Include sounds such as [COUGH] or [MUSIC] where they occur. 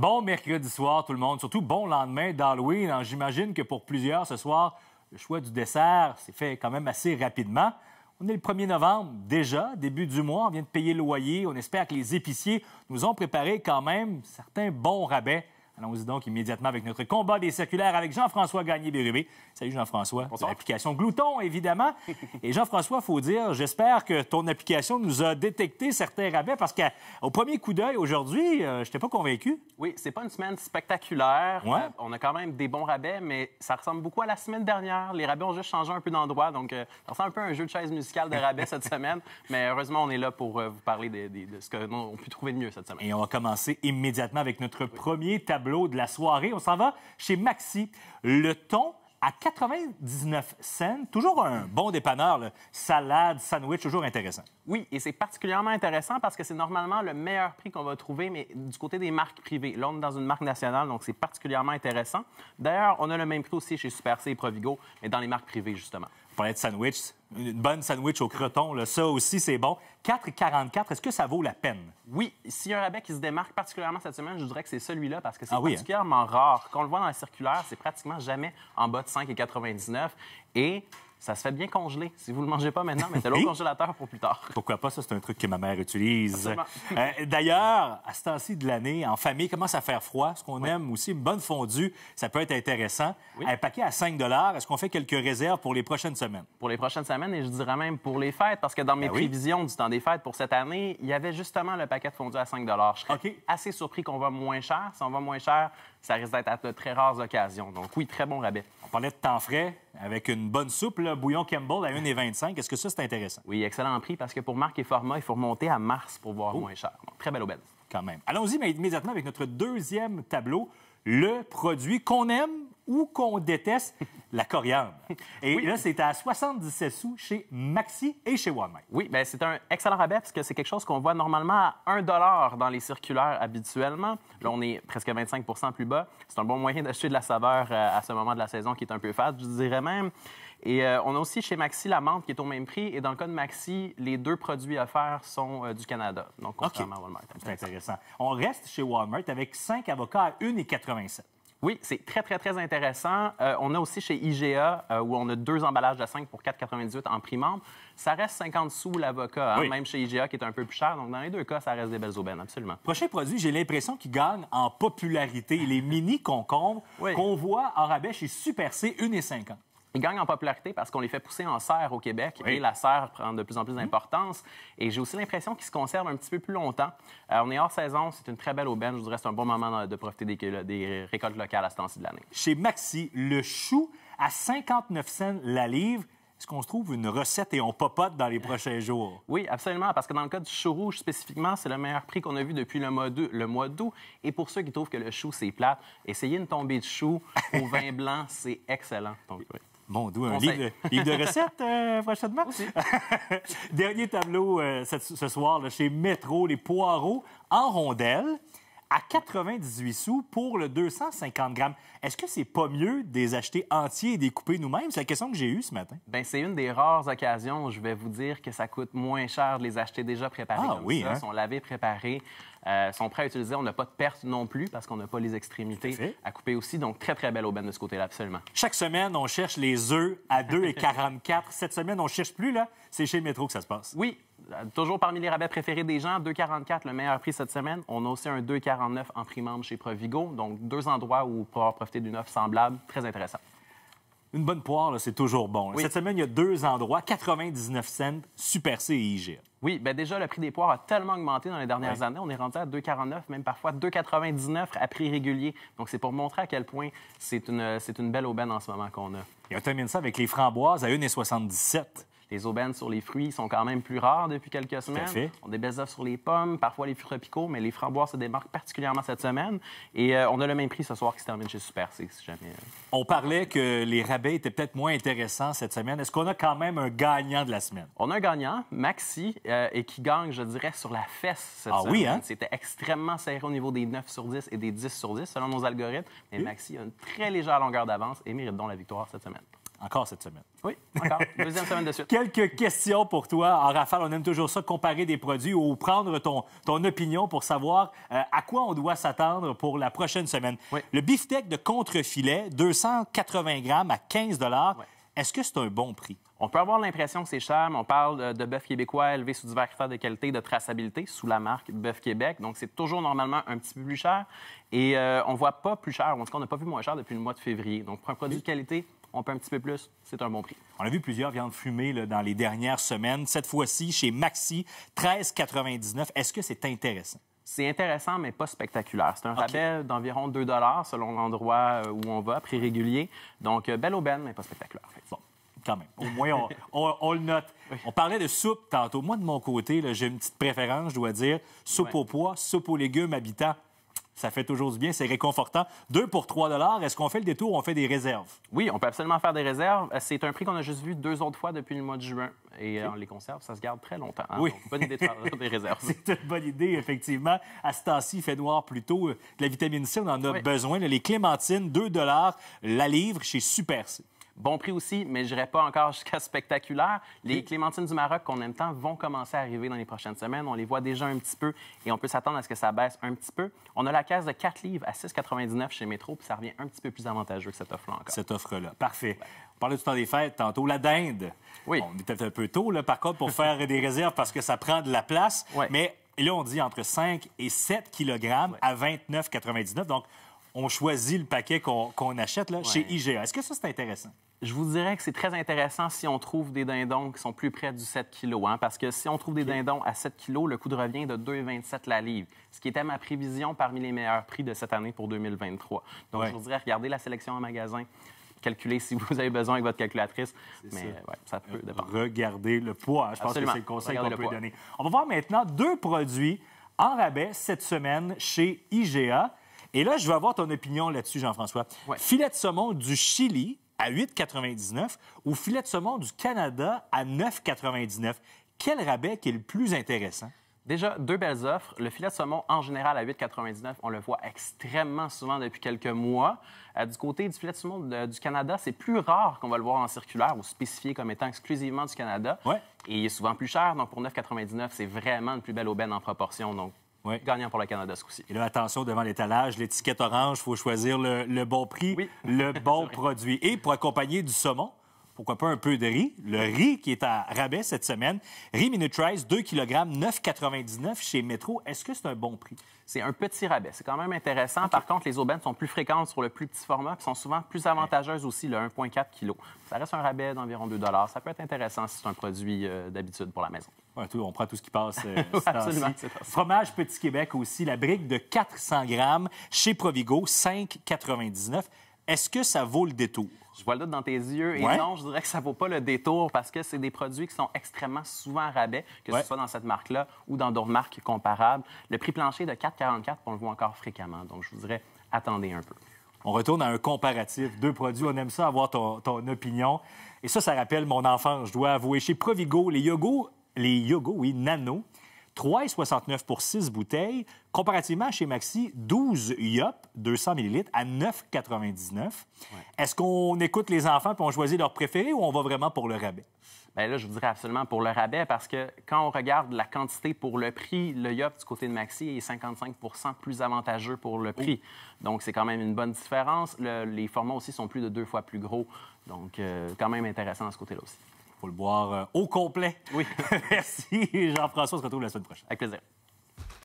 Bon mercredi soir, tout le monde. Surtout bon lendemain d'Halloween. J'imagine que pour plusieurs, ce soir, le choix du dessert s'est fait quand même assez rapidement. On est le 1er novembre déjà, début du mois. On vient de payer le loyer. On espère que les épiciers nous ont préparé quand même certains bons rabais. Allons-y donc immédiatement avec notre combat des circulaires avec Jean-François Gagné-Bérubé. Salut Jean-François. Bonsoir. L'application Glouton, évidemment. [LAUGHS] Et Jean-François, faut dire, j'espère que ton application nous a détecté certains rabais parce qu'au premier coup d'œil aujourd'hui, euh, je n'étais pas convaincu. Oui, c'est pas une semaine spectaculaire. Ouais. Euh, on a quand même des bons rabais, mais ça ressemble beaucoup à la semaine dernière. Les rabais ont juste changé un peu d'endroit, donc euh, ça ressemble un peu à un jeu de chaise musicale de rabais cette [LAUGHS] semaine. Mais heureusement, on est là pour euh, vous parler de, de- de ce qu'on peut trouver de mieux cette semaine. Et on va commencer immédiatement avec notre premier tableau de la soirée. On s'en va chez Maxi. Le thon à 99 cents. Toujours un bon dépanneur. Salade, sandwich, toujours intéressant. Oui, et c'est particulièrement intéressant parce que c'est normalement le meilleur prix qu'on va trouver, mais du côté des marques privées. Là, on est dans une marque nationale, donc c'est particulièrement intéressant. D'ailleurs, on a le même prix aussi chez Super C et Provigo, mais dans les marques privées, justement. De sandwich. Une bonne sandwich au croton, là, ça aussi, c'est bon. 4,44, est-ce que ça vaut la peine? Oui, s'il y a un rabais qui se démarque particulièrement cette semaine, je dirais que c'est celui-là parce que c'est Ah oui, hein? particulièrement rare. Quand on le voit dans la circulaire, c'est pratiquement jamais en bas de 5,99 et ça se fait bien congeler. Si vous ne le mangez pas maintenant, mettez-le au congélateur pour plus tard. Pourquoi pas? Ça, c'est un truc que ma mère utilise. Euh, D'ailleurs, à ce temps-ci de l'année, en famille, commence à faire froid? Ce qu'on aime aussi, une bonne fondue, ça peut être intéressant. Oui. Un paquet à 5 est-ce qu'on fait quelques réserves pour les prochaines semaines? Pour les prochaines semaines et je dirais même pour les fêtes, parce que dans mes Ben oui. prévisions du temps des fêtes pour cette année, il y avait justement le paquet de fondu à 5 Je serais assez surpris qu'on va moins cher. Si on va moins cher, ça risque d'être à de très rares occasions. Donc oui, très bon rabais. On parlait de temps frais avec une bonne soupe, là, bouillon Campbell à 1,25. Est-ce que ça, c'est intéressant? Oui, excellent prix parce que pour marque et format, il faut remonter à mars pour voir Oh. moins cher. Donc, très belle aubaine. Quand même. Allons-y mais immédiatement avec notre deuxième tableau, le produit qu'on aime ou qu'on déteste, la coriandre. [LAUGHS] Et là, c'est à 77 sous chez Maxi et chez Walmart. Oui, ben c'est un excellent rabais parce que c'est quelque chose qu'on voit normalement à 1 dans les circulaires habituellement. Là, on est presque 25% plus bas. C'est un bon moyen d'acheter de la saveur euh, à ce moment de la saison qui est un peu fade, je dirais même. Et euh, on a aussi chez Maxi la menthe qui est au même prix. Et dans le cas de Maxi, les deux produits offerts sont euh, du Canada. Donc, contrairement à Walmart. C'est intéressant. On reste chez Walmart avec 5 avocats à 1,87. Oui, c'est très, très, très intéressant. Euh, on a aussi chez IGA, euh, où on a deux emballages de 5 pour 4,98 en prix membre. Ça reste 50 sous l'avocat, hein, Oui. même chez IGA, qui est un peu plus cher. Donc, dans les deux cas, ça reste des belles aubaines, absolument. Prochain produit, j'ai l'impression qu'il gagne en popularité. Les mini concombres Oui. qu'on voit en rabais chez Super C, 1,50. Ils gagnent en popularité parce qu'on les fait pousser en serre au Québec Oui. et la serre prend de plus en plus d'importance. Et j'ai aussi l'impression qu'ils se conservent un petit peu plus longtemps. Euh, on est hors saison, c'est une très belle aubaine. Je dirais que c'est un bon moment de profiter des, des récoltes locales à ce temps-ci de l'année. Chez Maxi, le chou à 59 cents la livre. Est-ce qu'on se trouve une recette et on popote dans les prochains jours? Oui, absolument, parce que dans le cas du chou rouge spécifiquement, c'est le meilleur prix qu'on a vu depuis le mois d'août. le mois d'août. Et pour ceux qui trouvent que le chou, c'est plate, essayez une tombée de chou au [LAUGHS] vin blanc, c'est excellent. Donc, oui. Mon doux, un livre, livre de recettes euh, prochainement. [LAUGHS] Dernier tableau euh, cette- ce soir là, chez Métro, les poireaux en rondelles à 98 sous pour le 250 grammes. Est-ce que c'est pas mieux de les acheter entiers et de les couper nous-mêmes? C'est la question que j'ai eue ce matin. Ben, c'est une des rares occasions où je vais vous dire que ça coûte moins cher de les acheter déjà préparés Ah comme oui, ça. hein? sont lavés, préparés, euh, sont prêts à utiliser. On n'a pas de perte non plus parce qu'on n'a pas les extrémités à couper aussi. Donc, très, très belle aubaine de ce côté-là, absolument. Chaque semaine, on cherche les œufs à 2,44. Cette semaine, on cherche plus, là. C'est chez Métro que ça se passe. Oui, euh, toujours parmi les rabais préférés des gens, 2,44 le meilleur prix cette semaine. On a aussi un 2,49 en prix membre chez Provigo. Donc, deux endroits où pouvoir profiter d'une offre semblable. Très intéressant. Une bonne poire, c'est toujours bon. Oui. Cette semaine, il y a deux endroits, 99 cents, Super C et IGA. Oui, ben déjà, le prix des poires a tellement augmenté dans les dernières années. On est rendu à 2,49, même parfois 2,99 à prix régulier. Donc, c'est pour montrer à quel point c'est une, c'est une belle aubaine en ce moment qu'on a. Et on termine ça avec les framboises à 1,77. Les aubaines sur les fruits sont quand même plus rares depuis quelques semaines. fait. On a des belles offres sur les pommes, parfois les fruits tropicaux, mais les framboises se démarquent particulièrement cette semaine. Et euh, on a le même prix ce soir qui se termine chez Super C, si jamais. euh, On parlait que les rabais étaient peut-être moins intéressants cette semaine. Est-ce qu'on a quand même un gagnant de la semaine? On a un gagnant, Maxi, euh, et qui gagne, je dirais, sur la fesse cette Ah semaine. oui, hein? C'était extrêmement serré au niveau des 9 sur 10 et des 10 sur 10, selon nos algorithmes. Mais Maxi a une très légère longueur d'avance et mérite donc la victoire cette semaine. Encore cette semaine. Oui, encore. [LAUGHS] Deuxième semaine de suite. Quelques questions pour toi. En rafale, on aime toujours ça, comparer des produits ou prendre ton, ton opinion pour savoir euh, à quoi on doit s'attendre pour la prochaine semaine. Oui. Le beefsteak de contre-filet, 280 grammes à 15 Ouais. Est-ce que c'est un bon prix? On peut avoir l'impression que c'est cher, mais on parle euh, de bœuf québécois élevé sous divers critères de qualité et de traçabilité sous la marque Bœuf Québec. Donc, c'est toujours normalement un petit peu plus cher. Et euh, on ne voit pas plus cher. En tout cas, on n'a pas vu moins cher depuis le mois de février. Donc, pour un produit de qualité, on peut un petit peu plus. C'est un bon prix. On a vu plusieurs viandes fumées là, dans les dernières semaines. Cette fois-ci, chez Maxi, 13,99. Est-ce que c'est intéressant? C'est intéressant, mais pas spectaculaire. C'est un rabais d'environ 2 selon l'endroit euh, où on va, prix régulier. Donc, euh, belle aubaine, mais pas spectaculaire. Bon, quand même. Au moins, on, [LAUGHS] on- on le note. On parlait de soupe tantôt. Moi, de mon côté, j'ai une petite préférence, je dois dire. Soupe Ouais. aux pois, soupe aux légumes habitant. Ça fait toujours du bien, c'est réconfortant. Deux pour 3 Est-ce qu'on fait le détour ou on fait des réserves? Oui, on peut absolument faire des réserves. Euh, C'est un prix qu'on a juste vu deux autres fois depuis le mois de juin. Et euh, on les conserve, ça se garde très longtemps. hein. Oui. Donc, bonne idée de faire des [LAUGHS] réserves. C'est une bonne idée, effectivement. À ce temps-ci, il fait noir plutôt. De la vitamine C, on en a Oui. besoin. Les clémentines, 2 la livre chez Super C. Bon prix aussi, mais je n'irai pas encore [LAUGHS] jusqu'à spectaculaire. Les clémentines du Maroc qu'on aime tant vont commencer à arriver dans les prochaines semaines. On les voit déjà un petit peu et on peut s'attendre à ce que ça baisse un petit peu. On a la caisse de 4 livres à 6,99 chez Métro, puis ça revient un petit peu plus avantageux que cette offre-là encore. cette offre-là. Parfait. On parlait du temps des fêtes tantôt. La dinde. Oui. On est peut-être un peu tôt, là, par contre, pour faire [LAUGHS] des réserves parce que ça prend de la place. Ouais. Mais là, on dit entre 5 et 7 kg à 29,99. Donc, on choisit le paquet qu'on achète là, chez IGA. Est-ce que ça, c'est intéressant? Je vous dirais que c'est très intéressant si on trouve des dindons qui sont plus près du 7 kg, hein, parce que si on trouve des dindons à 7 kg, le coût de revient est de 2,27 la livre, ce qui était ma prévision parmi les meilleurs prix de cette année pour 2023. Donc, Ouais. je vous dirais, regardez la sélection en magasin, calculez si vous avez besoin avec votre calculatrice, mais ça. euh, ouais, ça peut dépendre. Regardez le poids. Je pense que c'est le conseil qu'on peut poids. donner. On va voir maintenant deux produits en rabais cette semaine chez IGA. Et là, je veux avoir ton opinion là-dessus, Jean-François. Ouais. Filet de saumon du Chili à 8,99 ou filet de saumon du Canada à 9,99. Quel rabais qui est le plus intéressant? Déjà, deux belles offres. Le filet de saumon, en général, à 8,99, on le voit extrêmement souvent depuis quelques mois. Euh, du côté du filet de saumon de- du Canada, c'est plus rare qu'on va le voir en circulaire ou spécifié comme étant exclusivement du Canada. Ouais. Et il est souvent plus cher. Donc, pour 9,99, c'est vraiment une plus belle aubaine en proportion. Donc, Gagnant pour le Canada ce coup-ci. Et là, attention devant l'étalage, l'étiquette orange, il faut choisir le, le bon prix, Oui. le [LAUGHS] bon produit. Et pour accompagner du saumon, pourquoi pas un peu de riz? Le riz qui est à rabais cette semaine. Riz Minute Rice, 2 kg, 9,99 chez Métro. Est-ce que c'est un bon prix? C'est un petit rabais. C'est quand même intéressant. Par contre, les aubaines sont plus fréquentes sur le plus petit format puis sont souvent plus avantageuses aussi, le 1,4 kg. Ça reste un rabais d'environ 2 Ça peut être intéressant si c'est un produit euh, d'habitude pour la maison. Ouais, tout, on prend tout ce qui passe. euh, [LAUGHS] Oui, absolument. Fromage Petit Québec aussi, la brique de 400 grammes chez Provigo, 5,99. Est-ce que ça vaut le détour? Je vois le doute dans tes yeux. Et Ouais. non, je dirais que ça vaut pas le détour parce que c'est des produits qui sont extrêmement souvent à rabais, que Ouais. ce soit dans cette marque-là ou dans d'autres marques comparables. Le prix plancher est de 4,44 on le voit encore fréquemment. Donc, je vous dirais, attendez un peu. On retourne à un comparatif. Deux produits, on aime ça, avoir ton, ton opinion. Et ça, ça rappelle mon enfance, je dois avouer. Chez Provigo, les yogos, les yogos, oui, nano, 3,69 pour 6 bouteilles. Comparativement, chez Maxi, 12 Yop, 200 ml, à 9,99. Est-ce qu'on écoute les enfants et on choisit leur préféré ou on va vraiment pour le rabais? Bien là, je vous dirais absolument pour le rabais parce que quand on regarde la quantité pour le prix, le Yop du côté de Maxi est 55% plus avantageux pour le prix. Donc, c'est quand même une bonne différence. Le- les formats aussi sont plus de deux fois plus gros. Donc, euh, quand même intéressant de ce côté-là aussi. Faut le boire euh, au complet. Oui. [LAUGHS] Merci, Jean-François. On se retrouve la semaine prochaine. Avec plaisir.